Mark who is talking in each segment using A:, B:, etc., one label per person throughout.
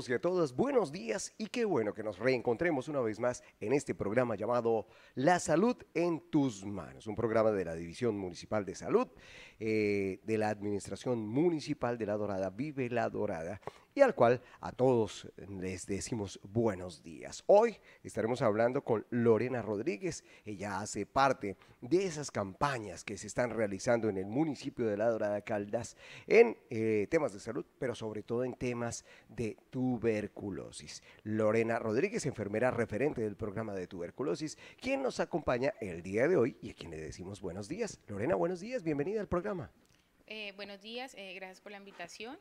A: Todos y a todas, buenos días y qué bueno que nos reencontremos una vez más en este programa llamado La Salud en tus manos, un programa de la División Municipal de Salud, eh, de la Administración Municipal de La Dorada, Vive La Dorada, y al cual a todos les decimos buenos días. Hoy estaremos hablando con Lorena Rodríguez, ella hace parte de esas campañas que se están realizando en el municipio de La Dorada Caldas en eh, temas de salud, pero sobre todo en temas de tuberculosis. Lorena Rodríguez, enfermera referente del programa de tuberculosis, quien nos acompaña el día de hoy y a quien le decimos buenos días. Lorena, buenos días, bienvenida al programa.
B: Eh, buenos días, eh, gracias por la invitación.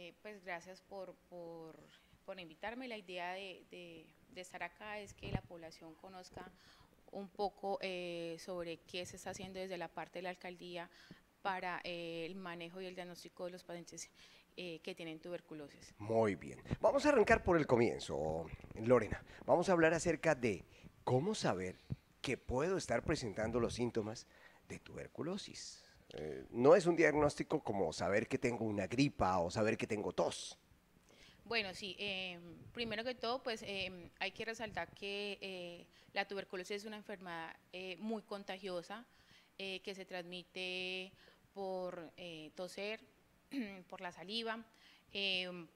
B: Eh, pues gracias por, por, por, invitarme. La idea de, de, estar acá es que la población conozca un poco sobre qué se está haciendo desde la parte de la alcaldía para el manejo y el diagnóstico de los pacientes eh, que tienen tuberculosis.
A: Muy bien. Vamos a arrancar por el comienzo, Lorena. Vamos a hablar acerca de cómo saber que puedo estar presentando los síntomas de tuberculosis. Eh, no es un diagnóstico como saber que tengo una gripa o saber que tengo tos.
B: Bueno, sí, eh, primero que todo, pues hay que resaltar que la tuberculosis es una enfermedad muy contagiosa que se transmite por toser, por la saliva,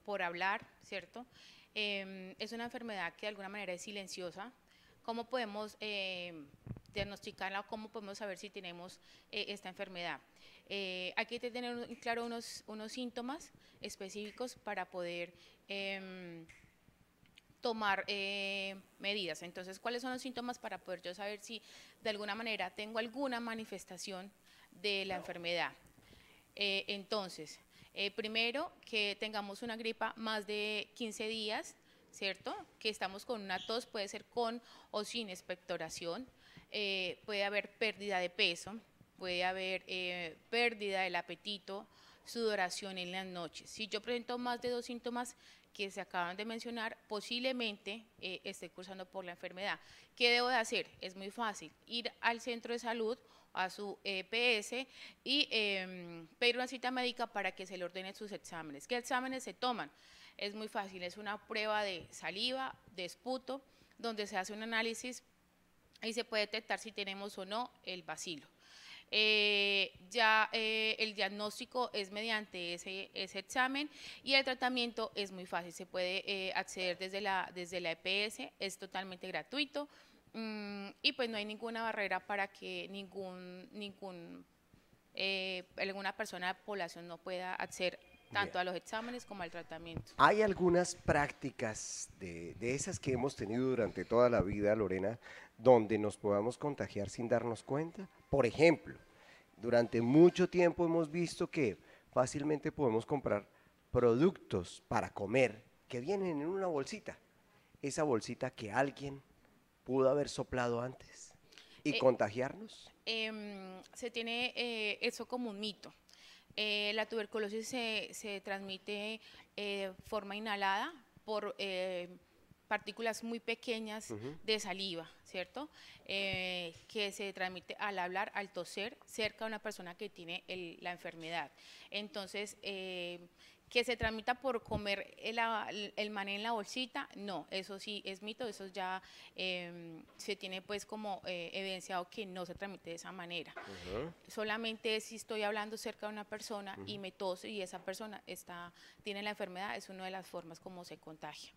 B: por hablar, ¿cierto? Es una enfermedad que de alguna manera es silenciosa. ¿Cómo podemos em, diagnosticarla o cómo podemos saber si tenemos eh, esta enfermedad? Eh, hay que tener claro unos, unos síntomas específicos para poder tomar eh, medidas. Entonces, ¿cuáles son los síntomas para poder yo saber si de alguna manera tengo alguna manifestación de la enfermedad? Eh, entonces, primero, que tengamos una gripa más de 15 días, ¿cierto? Que estamos con una tos, puede ser con o sin expectoración, eh, puede haber pérdida de peso, puede haber pérdida del apetito, sudoración en las noches. Si yo presento más de dos síntomas que se acaban de mencionar, posiblemente esté cursando por la enfermedad. ¿Qué debo de hacer? Es muy fácil, ir al centro de salud a su EPS y em, pedir una cita médica para que se le ordenen sus exámenes. ¿Qué exámenes se toman? Es muy fácil, es una prueba de saliva, de esputo, donde se hace un análisis y se puede detectar si tenemos o no el bacilo. Eh, ya eh, el diagnóstico es mediante ese, ese, examen y el tratamiento es muy fácil, se puede eh, acceder desde la, desde la EPS, es totalmente gratuito, Mm, y pues no hay ninguna barrera para que ningún, ningún eh, alguna persona de población no pueda acceder tanto a los exámenes como al tratamiento.
A: Hay algunas prácticas de, de, esas que hemos tenido durante toda la vida, Lorena, donde nos podamos contagiar sin darnos cuenta. Por ejemplo, durante mucho tiempo hemos visto que fácilmente podemos comprar productos para comer que vienen en una bolsita. Esa bolsita que alguien pudo haber soplado antes y eh, contagiarnos?
B: Em, se tiene eh, eso como un mito. Eh, la tuberculosis se, se transmite de forma inhalada por partículas muy pequeñas de saliva, ¿cierto? que se transmite al hablar, al toser, cerca de una persona que tiene la enfermedad. Entonces, que se transmita por comer el, el, mané en la bolsita, no, eso sí es mito, eso ya em, se tiene pues como eh, evidenciado que no se transmite de esa manera. Solamente si estoy hablando cerca de una persona y me y esa persona está, tiene la enfermedad, es una de las formas como se contagia.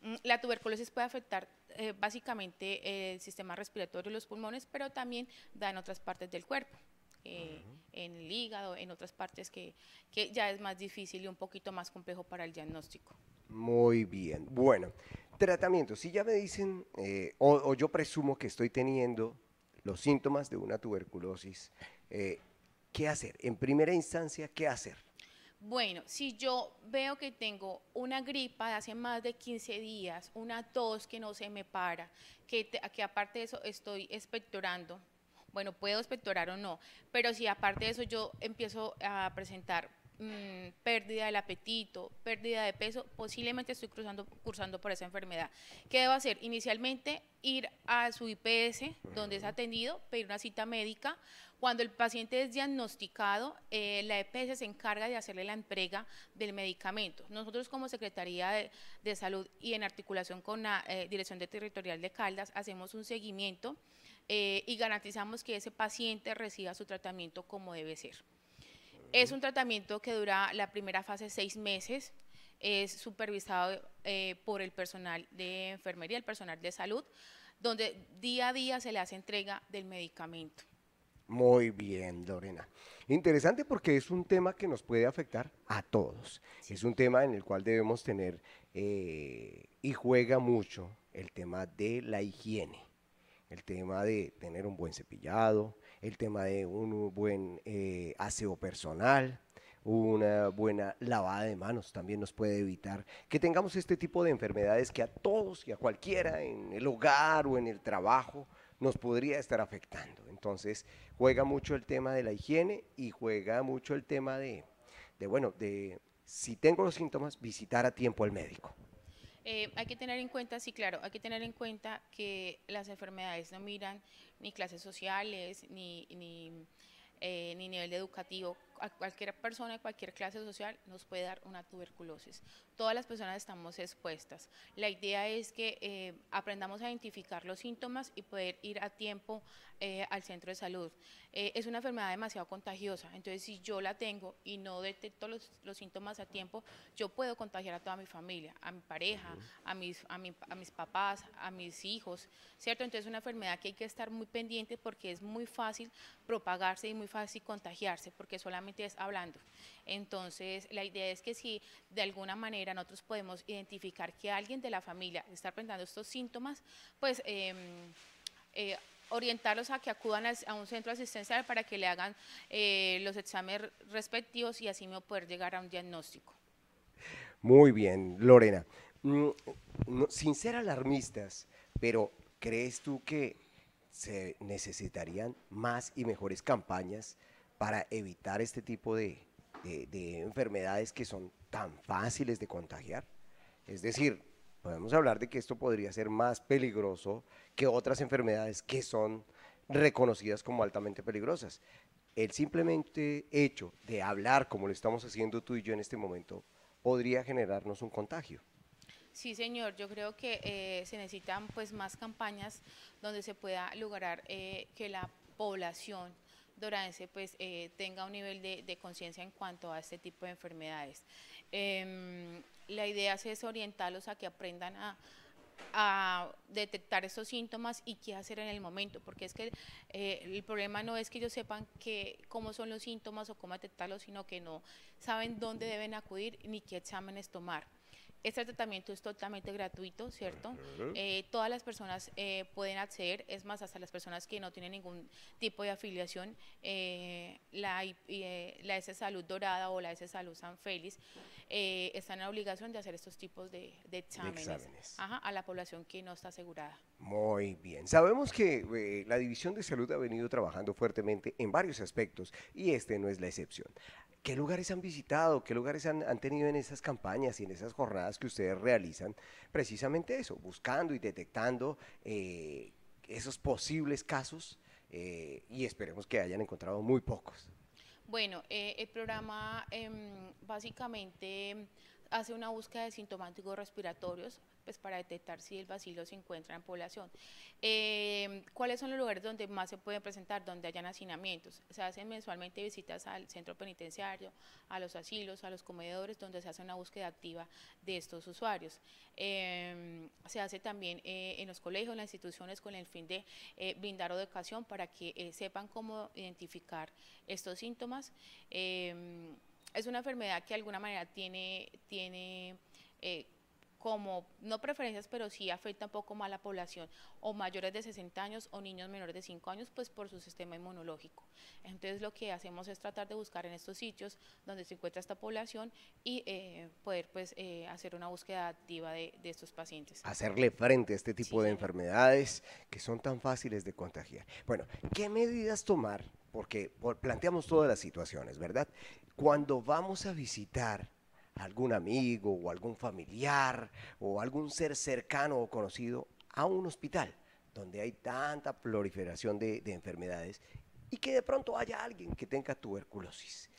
B: Mm, la tuberculosis puede afectar eh, básicamente el sistema respiratorio y los pulmones, pero también da en otras partes del cuerpo. Eh, en el hígado, en otras partes que, que ya es más difícil y un poquito más complejo para el diagnóstico.
A: Muy bien. Bueno, tratamiento. Si ya me dicen, eh, o, yo presumo que estoy teniendo los síntomas de una tuberculosis, eh, ¿qué hacer? En primera instancia, ¿qué hacer?
B: Bueno, si yo veo que tengo una gripa de hace más de 15 días, una tos que no se me para, que, que aparte de eso estoy expectorando, bueno, puedo expectorar o no, pero si aparte de eso yo empiezo a presentar mm, pérdida del apetito, pérdida de peso, posiblemente estoy cruzando, cursando por esa enfermedad. ¿Qué debo hacer? Inicialmente ir a su IPS, donde es atendido, pedir una cita médica. Cuando el paciente es diagnosticado, eh, la EPS se encarga de hacerle la entrega del medicamento. Nosotros como Secretaría de, Salud y en articulación con la eh, Dirección de Territorial de Caldas hacemos un seguimiento eh, y garantizamos que ese paciente reciba su tratamiento como debe ser. Es un tratamiento que dura la primera fase seis meses, es supervisado eh, por el personal de enfermería, el personal de salud, donde día a día se le hace entrega del medicamento.
A: Muy bien, Lorena. Interesante porque es un tema que nos puede afectar a todos. Es un tema en el cual debemos tener eh, y juega mucho el tema de la higiene, el tema de tener un buen cepillado, el tema de un buen eh, aseo personal, una buena lavada de manos también nos puede evitar que tengamos este tipo de enfermedades que a todos y a cualquiera en el hogar o en el trabajo nos podría estar afectando. Entonces juega mucho el tema de la higiene y juega mucho el tema de, de bueno, de si tengo los síntomas, visitar a tiempo al médico.
B: Eh, hay que tener en cuenta, sí, claro, hay que tener en cuenta que las enfermedades no miran ni clases sociales, ni, ni, eh, ni nivel educativo. A cualquier persona de cualquier clase social nos puede dar una tuberculosis. Todas las personas estamos expuestas. La idea es que eh, aprendamos a identificar los síntomas y poder ir a tiempo eh, al centro de salud. Eh, es una enfermedad demasiado contagiosa, entonces si yo la tengo y no detecto los, síntomas a tiempo, yo puedo contagiar a toda mi familia, a mi pareja, a mis, a, a mis papás, a mis hijos, ¿cierto? Entonces es una enfermedad que hay que estar muy pendiente porque es muy fácil propagarse y muy fácil contagiarse, porque solamente es hablando. Entonces, la idea es que si de alguna manera nosotros podemos identificar que alguien de la familia está presentando estos síntomas, pues em, eh, orientarlos a que acudan a, un centro asistencial para que le hagan eh, los exámenes respectivos y así poder llegar a un diagnóstico.
A: Muy bien, Lorena. Mm, sin ser alarmistas, pero ¿crees tú que se necesitarían más y mejores campañas para evitar este tipo de, de enfermedades que son tan fáciles de contagiar? Es decir, podemos hablar de que esto podría ser más peligroso que otras enfermedades que son reconocidas como altamente peligrosas. El simplemente hecho de hablar como lo estamos haciendo tú y yo en este momento podría generarnos un contagio.
B: Sí, señor. Yo creo que eh, se necesitan pues más campañas donde se pueda lograr eh, que la población doranense pues eh, tenga un nivel de, conciencia en cuanto a este tipo de enfermedades. Em, la idea es orientarlos a que aprendan a, detectar esos síntomas y qué hacer en el momento, porque es que eh, el problema no es que ellos sepan cómo son los síntomas o cómo detectarlos, sino que no saben dónde deben acudir ni qué exámenes tomar. Este tratamiento es totalmente gratuito, ¿cierto? Eh, todas las personas eh, pueden acceder, es más, hasta las personas que no tienen ningún tipo de afiliación, eh, la, la S Salud Dorada o la S Salud San Félix están en la obligación de hacer estos tipos de, exámenes, a la población que no está asegurada.
A: Muy bien. Sabemos que la División de Salud ha venido trabajando fuertemente en varios aspectos y este no es la excepción. ¿Qué lugares han visitado? ¿Qué lugares han, tenido en esas campañas y en esas jornadas que ustedes realizan? Precisamente eso, buscando y detectando eh, esos posibles casos eh, y esperemos que hayan encontrado muy pocos.
B: Bueno, eh, el programa em, básicamente hace una búsqueda de sintomáticos respiratorios pues, para detectar si el vacilo se encuentra en población. Eh, ¿Cuáles son los lugares donde más se pueden presentar, donde hayan hacinamientos? Se hacen mensualmente visitas al centro penitenciario, a los asilos, a los comedores, donde se hace una búsqueda activa de estos usuarios. Eh, se hace también eh, en los colegios, en las instituciones, con el fin de brindar educación para que sepan cómo identificar estos síntomas. es una enfermedad que de alguna manera tiene, tiene como, no preferencias, pero sí afecta un poco más a la población, o mayores de 60 años o niños menores de 5 años, pues por su sistema inmunológico. Entonces lo que hacemos es tratar de buscar en estos sitios donde se encuentra esta población y eh, poder pues eh, hacer una búsqueda activa de, estos pacientes.
A: Hacerle frente a este tipo de enfermedades que son tan fáciles de contagiar. Bueno, ¿qué medidas tomar porque planteamos todas las situaciones, ¿verdad? Cuando vamos a visitar algún amigo o algún familiar o algún ser cercano o conocido a un hospital donde hay tanta proliferación de, enfermedades y que de pronto haya alguien que tenga tuberculosis.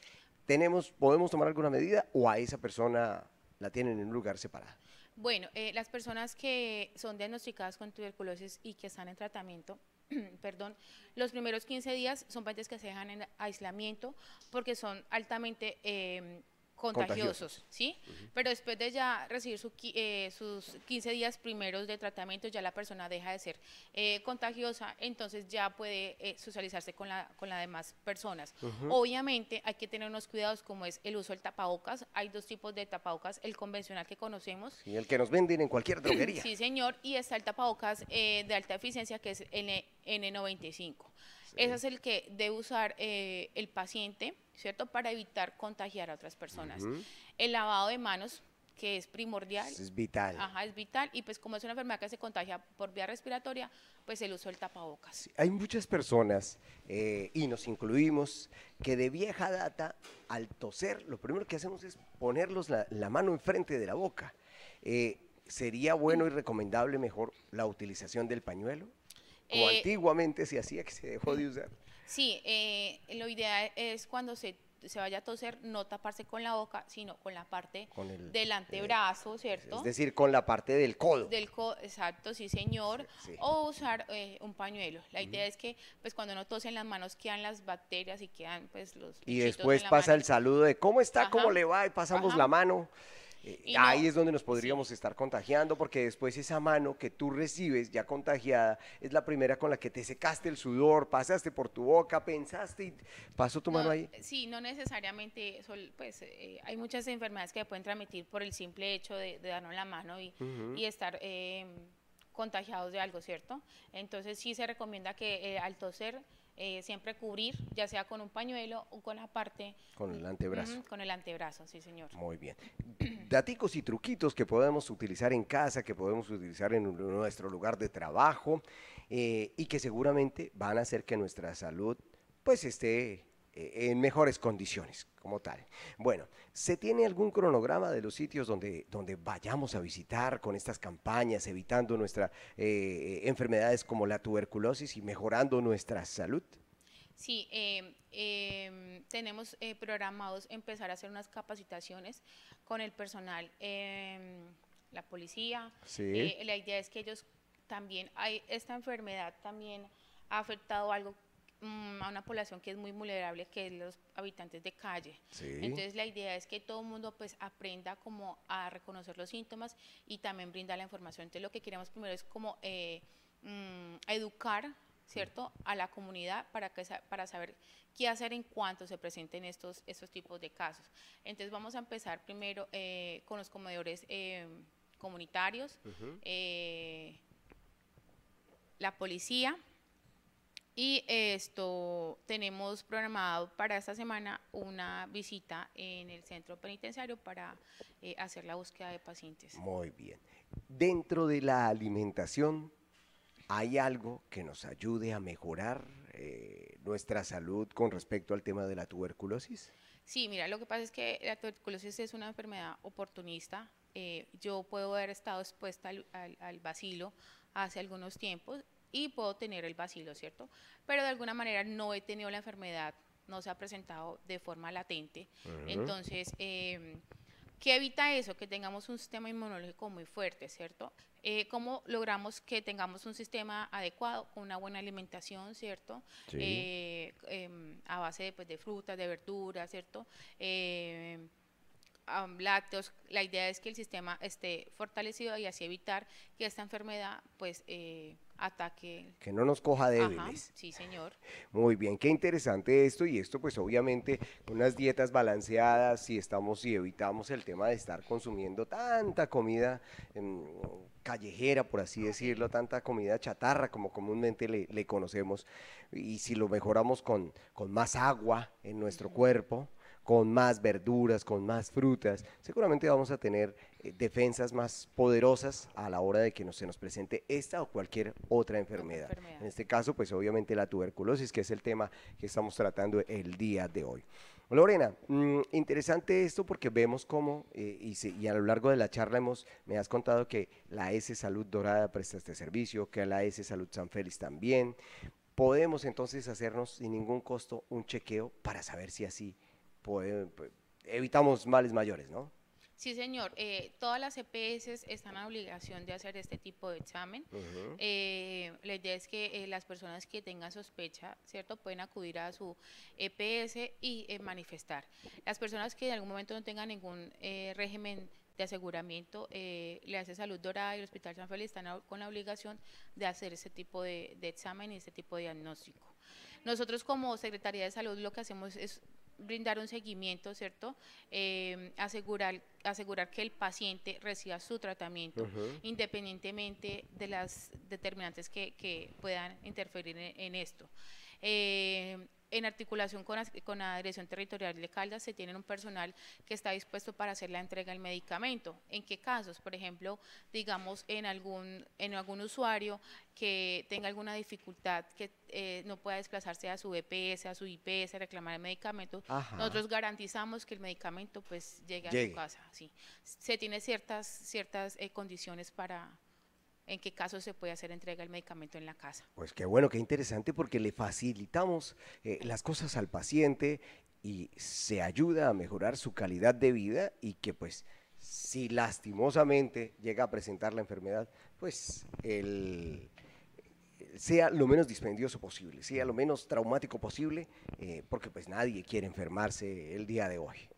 A: Tenemos, ¿Podemos tomar alguna medida o a esa persona la tienen en un lugar separado?
B: Bueno, eh, las personas que son diagnosticadas con tuberculosis y que están en tratamiento, perdón, los primeros 15 días son pacientes que se dejan en aislamiento porque son altamente eh, contagiosos, ¿sí? Pero después de ya recibir eh, sus 15 días primeros de tratamiento, ya la persona deja de ser eh, contagiosa, entonces ya puede eh, socializarse con, la, con las demás personas. Obviamente hay que tener unos cuidados como es el uso del tapabocas. Hay dos tipos de tapabocas, el convencional que conocemos.
A: Y el que nos venden en cualquier droguería.
B: sí, señor, y está el tapabocas de alta eficiencia que es N, N95. Ese es el que debe usar el paciente ¿cierto? Para evitar contagiar a otras personas. El lavado de manos, que es primordial.
A: Es vital.
B: Ajá, es vital. Y pues como es una enfermedad que se contagia por vía respiratoria, pues el uso del tapabocas.
A: hay muchas personas, eh, y nos incluimos, que de vieja data, al toser, lo primero que hacemos es ponerlos la, mano enfrente de la boca. Eh, ¿Sería bueno y recomendable mejor la utilización del pañuelo? Como eh, antiguamente se hacía que se dejó de usar.
B: Sí, eh, lo ideal es cuando se, se, vaya a toser no taparse con la boca, sino con la parte del antebrazo, ¿cierto?
A: Es decir, con la parte del codo.
B: Del codo, exacto, sí señor. O usar eh, un pañuelo. La idea es que pues cuando no tose en las manos quedan las bacterias y quedan pues los...
A: Y después pasa el saludo de ¿cómo está? ¿Cómo le va? Y pasamos la mano. Eh, ahí es donde nos podríamos estar contagiando porque después esa mano que tú recibes ya contagiada es la primera con la que te secaste el sudor, pasaste por tu boca, pensaste y pasó tu mano ahí.
B: Sí, no necesariamente, pues eh, hay muchas enfermedades que pueden transmitir por el simple hecho de, darnos la mano y, estar em, contagiados de algo, ¿cierto? Entonces sí se recomienda que eh, al toser eh, siempre cubrir, ya sea con un pañuelo o con la parte...
A: Con el antebrazo.
B: con el antebrazo, sí, señor.
A: Muy bien. Daticos y truquitos que podemos utilizar en casa, que podemos utilizar en nuestro lugar de trabajo eh, y que seguramente van a hacer que nuestra salud pues esté en mejores condiciones como tal. Bueno, ¿se tiene algún cronograma de los sitios donde, donde vayamos a visitar con estas campañas, evitando nuestras eh, enfermedades como la tuberculosis y mejorando nuestra salud?
B: Sí, em, em, tenemos eh, programados empezar a hacer unas capacitaciones con el personal, em, la policía. Sí. la idea es que ellos también, hay, esta enfermedad también ha afectado algo Mm, a una población que es muy vulnerable, que es los habitantes de calle. Entonces la idea es que todo el mundo pues aprenda como a reconocer los síntomas y también brinda la información. Entonces lo que queremos primero es como eh, mm, educar ¿cierto? a la comunidad para, que, para saber qué hacer en cuanto se presenten estos, estos tipos de casos. Entonces vamos a empezar primero eh, con los comedores eh, comunitarios, la policía, y esto tenemos programado para esta semana una visita en el centro penitenciario para eh, hacer la búsqueda de pacientes.
A: Muy bien. Dentro de la alimentación, ¿hay algo que nos ayude a mejorar eh, nuestra salud con respecto al tema de la tuberculosis?
B: Sí, mira, lo que pasa es que la tuberculosis es una enfermedad oportunista. Eh, yo puedo haber estado expuesta al, al, al bacilo hace algunos tiempos y puedo tener el vacilo, ¿cierto? Pero de alguna manera no he tenido la enfermedad, no se ha presentado de forma latente. Entonces, eh, ¿qué evita eso? Que tengamos un sistema inmunológico muy fuerte, ¿cierto? Eh, ¿Cómo logramos que tengamos un sistema adecuado, con una buena alimentación, ¿cierto? Eh, em, a base de, pues, de frutas, de verduras, ¿cierto? Eh, lácteos, la idea es que el sistema esté fortalecido y así evitar que esta enfermedad pues eh, ataque.
A: Que no nos coja débiles.
B: sí, señor.
A: Muy bien, qué interesante esto y esto pues obviamente unas dietas balanceadas si estamos y evitamos el tema de estar consumiendo tanta comida em, callejera, por así decirlo, tanta comida chatarra como comúnmente le, conocemos y si lo mejoramos con, con más agua en nuestro cuerpo con más verduras, con más frutas, seguramente vamos a tener defensas más poderosas a la hora de que se nos presente esta o cualquier otra enfermedad. En este caso, pues obviamente la tuberculosis, que es el tema que estamos tratando el día de hoy. Lorena, mm, interesante esto porque vemos cómo, eh, y, a lo largo de la charla hemos, me has contado que la S Salud Dorada presta este servicio, que la S Salud San Félix también. Podemos entonces hacernos sin ningún costo un chequeo para saber si así pues, evitamos males mayores, ¿no?
B: Sí, señor. Eh, todas las EPS están a obligación de hacer este tipo de examen. Eh, la idea es que eh, las personas que tengan sospecha, ¿cierto? Pueden acudir a su EPS y manifestar. Las personas que en algún momento no tengan ningún régimen de aseguramiento, le hace Salud Dorada y el Hospital San Félix están con la obligación de hacer ese tipo de, de examen y ese tipo de diagnóstico. Nosotros como Secretaría de Salud lo que hacemos es brindar un seguimiento, ¿cierto? Eh, asegurar, asegurar que el paciente reciba su tratamiento independientemente de las determinantes que, que puedan interferir en, esto. Eh, en articulación con, con, la Dirección Territorial de Caldas, se tiene un personal que está dispuesto para hacer la entrega del medicamento. ¿En qué casos? Por ejemplo, digamos, en algún, en algún usuario que tenga alguna dificultad, que eh, no pueda desplazarse a su EPS, a su IPS, reclamar el medicamento, nosotros garantizamos que el medicamento pues llegue, a su casa. Sí. Se tiene ciertas, ciertas eh, condiciones para en qué caso se puede hacer entrega del medicamento en la casa.
A: Pues qué bueno, qué interesante porque le facilitamos eh, las cosas al paciente y se ayuda a mejorar su calidad de vida y que pues si lastimosamente llega a presentar la enfermedad, pues el, sea lo menos dispendioso posible, sea lo menos traumático posible, eh, porque pues nadie quiere enfermarse el día de hoy.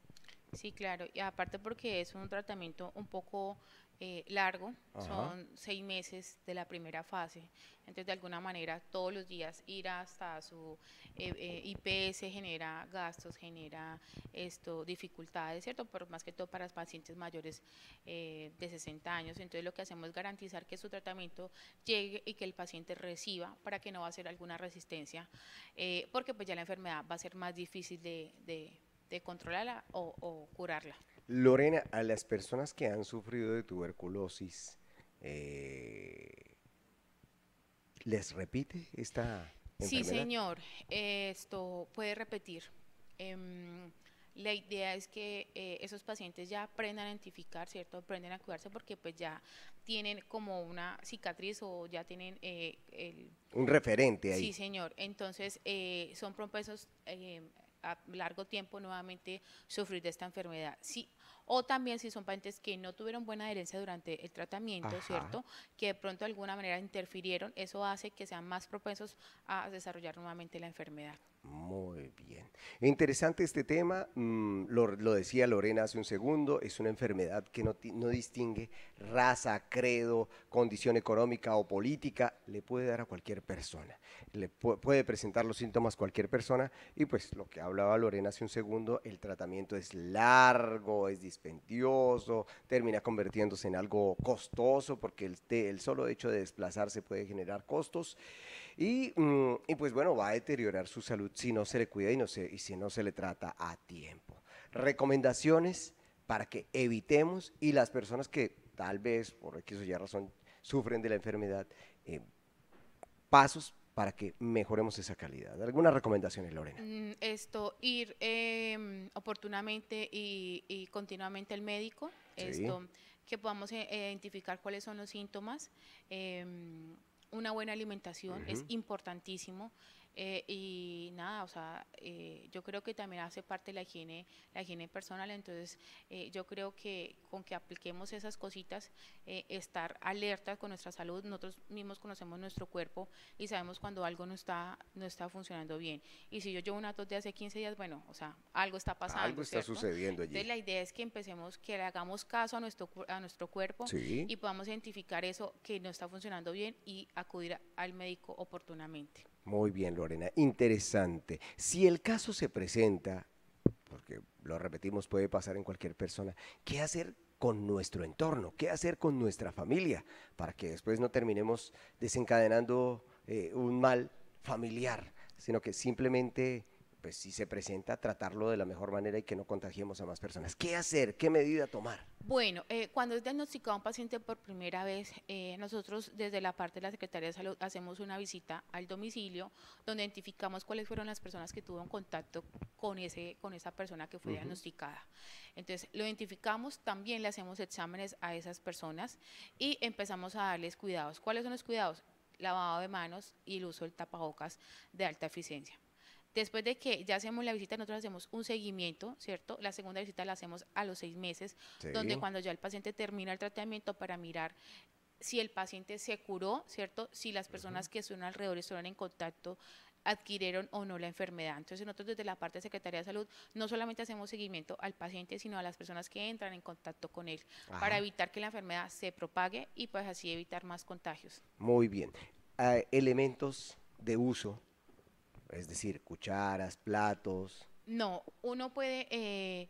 B: Sí, claro, y aparte porque es un tratamiento un poco eh, largo, son seis meses de la primera fase. Entonces, de alguna manera, todos los días ir hasta su eh, eh, IPS genera gastos, genera esto dificultades, ¿cierto? Pero más que todo para los pacientes mayores de 60 años. Entonces, lo que hacemos es garantizar que su tratamiento llegue y que el paciente reciba para que no va a ser alguna resistencia, porque pues ya la enfermedad va a ser más difícil de, controlarla o curarla.
A: Lorena, a las personas que han sufrido de tuberculosis, eh, ¿les repite esta enfermedad?
B: Sí, señor, esto puede repetir. Em, la idea es que eh, esos pacientes ya aprendan a identificar, ¿cierto? Aprenden a cuidarse porque pues ya tienen como una cicatriz o ya tienen eh, el...
A: Un referente ahí.
B: Sí, señor. Entonces son propensos a largo tiempo nuevamente sufrir de esta enfermedad. Sí, o también si son pacientes que no tuvieron buena adherencia durante el tratamiento, ¿cierto? Que de pronto de alguna manera interfirieron, eso hace que sean más propensos a desarrollar nuevamente la enfermedad.
A: Muy bien. Interesante este tema, mm, lo, decía Lorena hace un segundo, es una enfermedad que no, no distingue raza, credo, condición económica o política, le puede dar a cualquier persona, le puede presentar los síntomas cualquier persona y pues lo que hablaba Lorena hace un segundo, el tratamiento es largo, es dispendioso, termina convirtiéndose en algo costoso porque el, solo hecho de desplazarse puede generar costos. Mm, y, pues bueno, va a deteriorar su salud si no se le cuida y, no se, y si no se le trata a tiempo. Recomendaciones para que evitemos y las personas que tal vez por X o Y razón sufren de la enfermedad, eh, pasos para que mejoremos esa calidad. ¿Algunas recomendaciones, Lorena?
B: Mm, esto, ir em, oportunamente y, continuamente al médico, esto, que podamos eh, identificar cuáles son los síntomas. Em, una buena alimentación es importantísimo. Eh, y nada, o sea, eh, yo creo que también hace parte de la higiene, la higiene personal, entonces eh, yo creo que con que apliquemos esas cositas, estar alertas con nuestra salud, nosotros mismos conocemos nuestro cuerpo y sabemos cuando algo no está, no está funcionando bien. Y si yo llevo una tos de hace 15 días, bueno, o sea, algo está pasando.
A: Algo está sucediendo allí.
B: Entonces la idea es que empecemos, que le hagamos caso a nuestro, a nuestro cuerpo y podamos identificar eso que no está funcionando bien y acudir al médico oportunamente.
A: Muy bien, Lorena. Interesante. Si el caso se presenta, porque lo repetimos, puede pasar en cualquier persona, ¿qué hacer con nuestro entorno? ¿Qué hacer con nuestra familia? Para que después no terminemos desencadenando eh, un mal familiar, sino que simplemente pues si se presenta, tratarlo de la mejor manera y que no contagiemos a más personas. ¿Qué hacer? ¿Qué medida tomar?
B: Bueno, eh, cuando es diagnosticado un paciente por primera vez, eh, nosotros desde la parte de la Secretaría de Salud hacemos una visita al domicilio donde identificamos cuáles fueron las personas que tuvieron contacto con, ese, con esa persona que fue diagnosticada. Entonces, lo identificamos, también le hacemos exámenes a esas personas y empezamos a darles cuidados. ¿Cuáles son los cuidados? Lavado de manos y el uso del tapabocas de alta eficiencia. Después de que ya hacemos la visita, nosotros hacemos un seguimiento, ¿cierto? La segunda visita la hacemos a los seis meses, donde cuando ya el paciente termina el tratamiento para mirar si el paciente se curó, ¿cierto? Si las personas que estuvieron alrededor estuvieron en contacto adquirieron o no la enfermedad. Entonces nosotros desde la parte de Secretaría de Salud no solamente hacemos seguimiento al paciente, sino a las personas que entran en contacto con él, para evitar que la enfermedad se propague y pues así evitar más contagios.
A: Muy bien. Ah, elementos de uso es decir, cucharas, platos.
B: No, uno puede eh,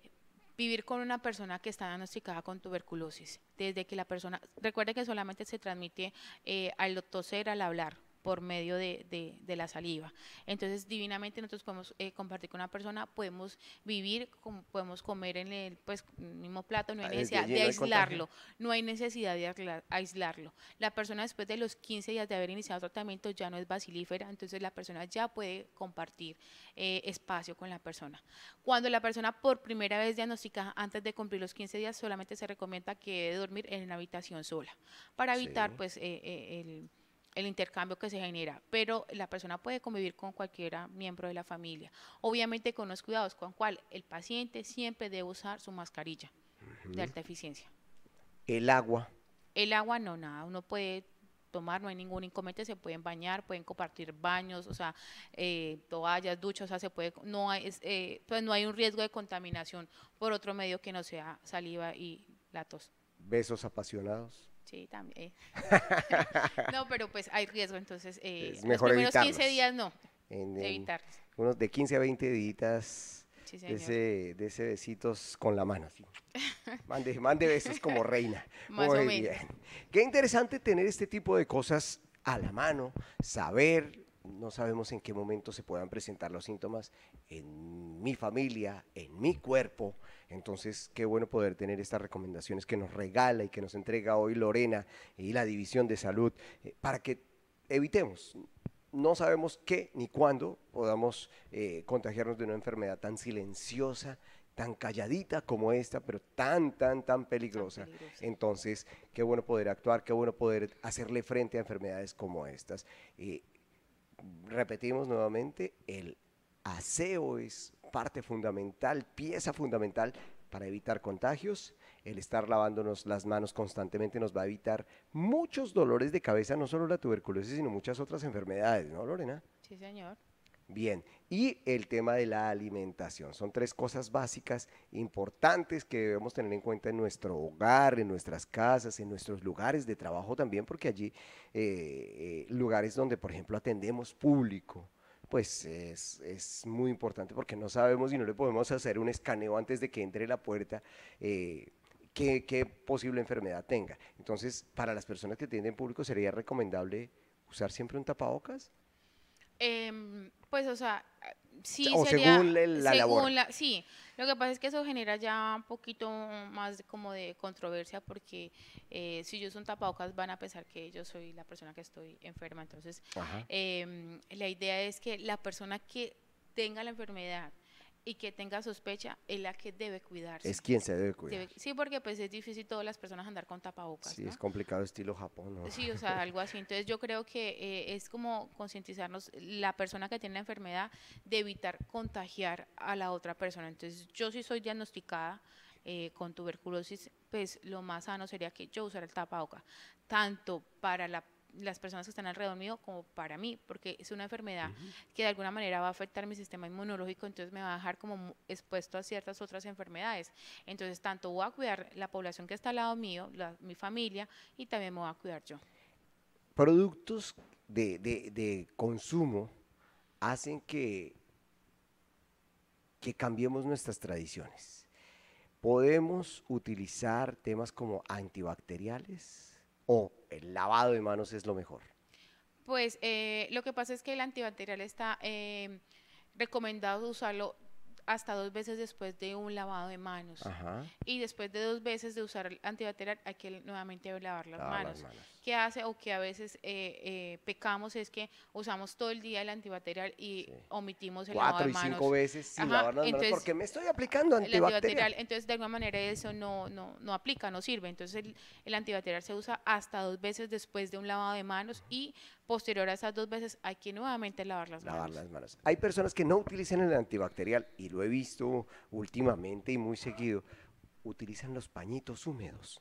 B: vivir con una persona que está diagnosticada con tuberculosis. Desde que la persona, recuerde que solamente se transmite eh, al toser, al hablar por medio de, de, la saliva. Entonces, divinamente nosotros podemos eh, compartir con una persona, podemos vivir, podemos comer en el pues, mismo plato, no hay ah, necesidad de aislarlo, no hay necesidad de aislarlo. La persona después de los 15 días de haber iniciado tratamiento ya no es basilífera, entonces la persona ya puede compartir eh, espacio con la persona. Cuando la persona por primera vez diagnostica antes de cumplir los 15 días, solamente se recomienda que debe dormir en una habitación sola, para evitar pues eh, el el intercambio que se genera, pero la persona puede convivir con cualquiera miembro de la familia. Obviamente con los cuidados, con cual el paciente siempre debe usar su mascarilla de alta eficiencia.
A: El agua.
B: El agua no, nada, uno puede tomar, no hay ningún inconveniente, se pueden bañar, pueden compartir baños, o sea, eh, toallas, duchas, o sea, se puede, no hay, eh, pues no hay un riesgo de contaminación por otro medio que no sea saliva y la tos.
A: Besos apasionados.
B: Sí, también. no, pero pues hay riesgo, entonces
A: eh, los primeros
B: 15 días no, evitar.
A: Unos de 15 a 20 días de, ese, de ese besitos con la mano. Así. Mande, mande besos como reina.
B: Más Muy bien.
A: Qué interesante tener este tipo de cosas a la mano, saber no sabemos en qué momento se puedan presentar los síntomas en mi familia, en mi cuerpo. Entonces, qué bueno poder tener estas recomendaciones que nos regala y que nos entrega hoy Lorena y la División de Salud eh, para que evitemos. No sabemos qué ni cuándo podamos eh, contagiarnos de una enfermedad tan silenciosa, tan calladita como esta, pero tan, tan, tan peligrosa. Entonces, qué bueno poder actuar, qué bueno poder hacerle frente a enfermedades como estas. Eh, repetimos nuevamente, el aseo es parte fundamental, pieza fundamental para evitar contagios. El estar lavándonos las manos constantemente nos va a evitar muchos dolores de cabeza, no solo la tuberculosis, sino muchas otras enfermedades, ¿no, Lorena?
B: Sí, señor.
A: Bien, y el tema de la alimentación. Son tres cosas básicas importantes que debemos tener en cuenta en nuestro hogar, en nuestras casas, en nuestros lugares de trabajo también, porque allí eh, eh, lugares donde, por ejemplo, atendemos público, pues es, muy importante porque no sabemos y no le podemos hacer un escaneo antes de que entre la puerta. Eh, qué, qué posible enfermedad tenga. Entonces, para las personas que atienden público, ¿sería recomendable usar siempre un tapabocas?
B: Eh, pues, o sea, sí
A: o
B: sería,
A: según la labor.
B: sí, lo que pasa es que eso genera ya un poquito más como de controversia porque eh, si yo soy un tapabocas van a pensar que yo soy la persona que estoy enferma. Entonces, eh, la idea es que la persona que tenga la enfermedad y que tenga sospecha es la que debe cuidarse.
A: Es quien se debe cuidar.
B: sí, porque pues es difícil todas las personas andar con tapabocas.
A: Sí, es complicado estilo Japón. ¿no?
B: Sí, o sea, algo así. Entonces yo creo que eh, es como concientizarnos la persona que tiene la enfermedad de evitar contagiar a la otra persona. Entonces yo si soy diagnosticada eh, con tuberculosis, pues lo más sano sería que yo usara el tapabocas, tanto para la las personas que están alrededor mío como para mí, porque es una enfermedad que de alguna manera va a afectar mi sistema inmunológico, entonces me va a dejar como expuesto a ciertas otras enfermedades. Entonces, tanto voy a cuidar la población que está al lado mío, mi familia, y también me voy a cuidar yo.
A: Productos de, de consumo hacen que, que cambiemos nuestras tradiciones. Podemos utilizar temas como antibacteriales, o el lavado de manos es lo mejor?
B: Pues eh, lo que pasa es que el antibacterial está, eh, recomendado usarlo hasta dos veces después de un lavado de manos.
A: Ajá.
B: Y después de dos veces de usar el antibacterial hay que nuevamente lavar las, manos.
A: las manos.
B: ¿Qué hace o que a veces eh, eh, pecamos es que usamos todo el día el antibacterial y
A: Sí.
B: omitimos el lavado
A: Cuatro
B: de
A: y
B: manos?
A: cinco veces sin
B: Ajá,
A: lavar las manos
B: entonces,
A: porque me estoy aplicando
B: el
A: antibacterial.
B: antibacterial, entonces de alguna manera eso no, no, no aplica, no sirve. Entonces el, el antibacterial se usa hasta dos veces después de un lavado de manos y posterior a esas dos veces hay que nuevamente lavar las
A: Lavar
B: manos.
A: las manos. Hay personas que no utilizan el antibacterial y lo he visto últimamente y muy seguido. Utilizan los pañitos húmedos.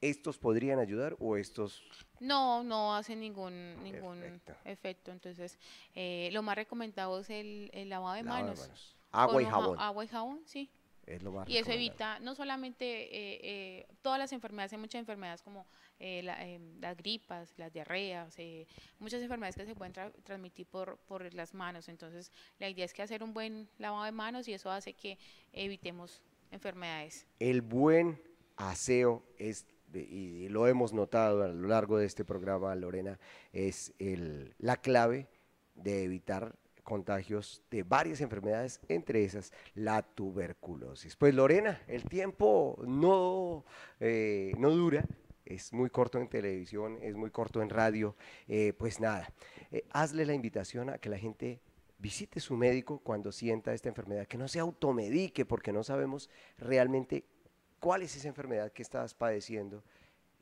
A: ¿Estos podrían ayudar o estos
B: No, no hace ningún, ningún
A: Perfecto.
B: efecto. Entonces, eh, lo más recomendado es el, el lavado de manos.
A: Agua y jabón.
B: Agua y jabón, sí.
A: Es lo más
B: Y eso evita no solamente eh, eh, todas las enfermedades, hay muchas enfermedades como eh, eh, las gripas, las diarreas, eh, muchas enfermedades que se pueden tra- transmitir por, por las manos. Entonces, la idea es que hacer un buen lavado de manos y eso hace que evitemos enfermedades.
A: El buen aseo es, y lo hemos notado a lo largo de este programa, Lorena, es el- la clave de evitar contagios de varias enfermedades, entre esas la tuberculosis. Pues Lorena, el tiempo no, eh, no dura, es muy corto en televisión, es muy corto en radio, eh, pues nada, eh, hazle la invitación a que la gente visite su médico cuando sienta esta enfermedad, que no se automedique porque no sabemos realmente cuál es esa enfermedad que estás padeciendo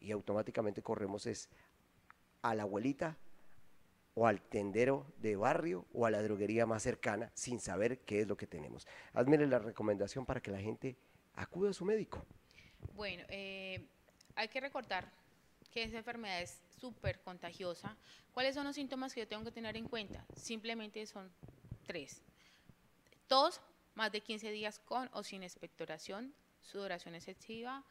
A: y automáticamente corremos es a la abuelita o al tendero de barrio o a la droguería más cercana sin saber qué es lo que tenemos. Hazme la recomendación para que la gente acuda a su médico.
B: Bueno, eh, hay que recordar que esa enfermedad es súper contagiosa. ¿Cuáles son los síntomas que yo tengo que tener en cuenta? Simplemente son tres. Tos, más de 15 días con o sin expectoración, sudoración excesiva,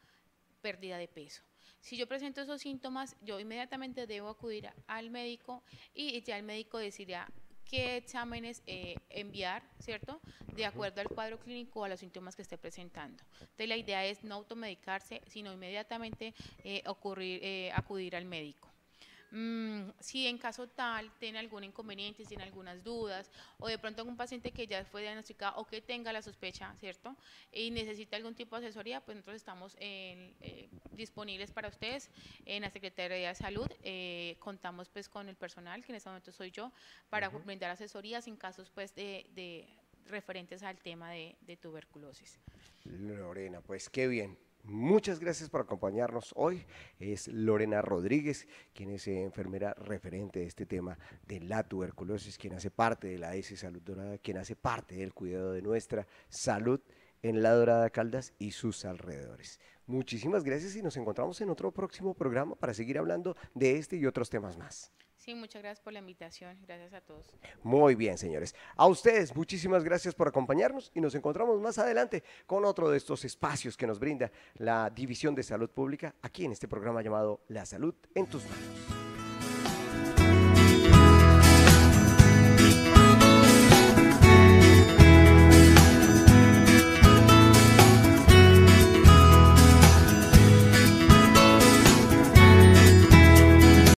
B: pérdida de peso. Si yo presento esos síntomas, yo inmediatamente debo acudir al médico y ya el médico decidirá qué exámenes eh, enviar, ¿cierto? De acuerdo al cuadro clínico o a los síntomas que esté presentando. Entonces la idea es no automedicarse, sino inmediatamente eh, ocurrir, eh, acudir al médico. Mm, si en caso tal tiene algún inconveniente, si tiene algunas dudas, o de pronto algún paciente que ya fue diagnosticado o que tenga la sospecha, ¿cierto? Y necesita algún tipo de asesoría, pues nosotros estamos eh, disponibles para ustedes en la Secretaría de Salud. Eh, contamos pues con el personal, que en este momento soy yo, para brindar asesorías en casos pues de, de referentes al tema de, de tuberculosis.
A: Lorena, pues qué bien. Muchas gracias por acompañarnos hoy. Es Lorena Rodríguez, quien es eh, enfermera referente de este tema de la tuberculosis, quien hace parte de la S Salud Dorada, quien hace parte del cuidado de nuestra salud en la Dorada Caldas y sus alrededores. Muchísimas gracias y nos encontramos en otro próximo programa para seguir hablando de este y otros temas más.
B: Sí, muchas gracias por la invitación. Gracias a todos.
A: Muy bien, señores. A ustedes, muchísimas gracias por acompañarnos y nos encontramos más adelante con otro de estos espacios que nos brinda la División de Salud Pública aquí en este programa llamado La Salud en tus manos.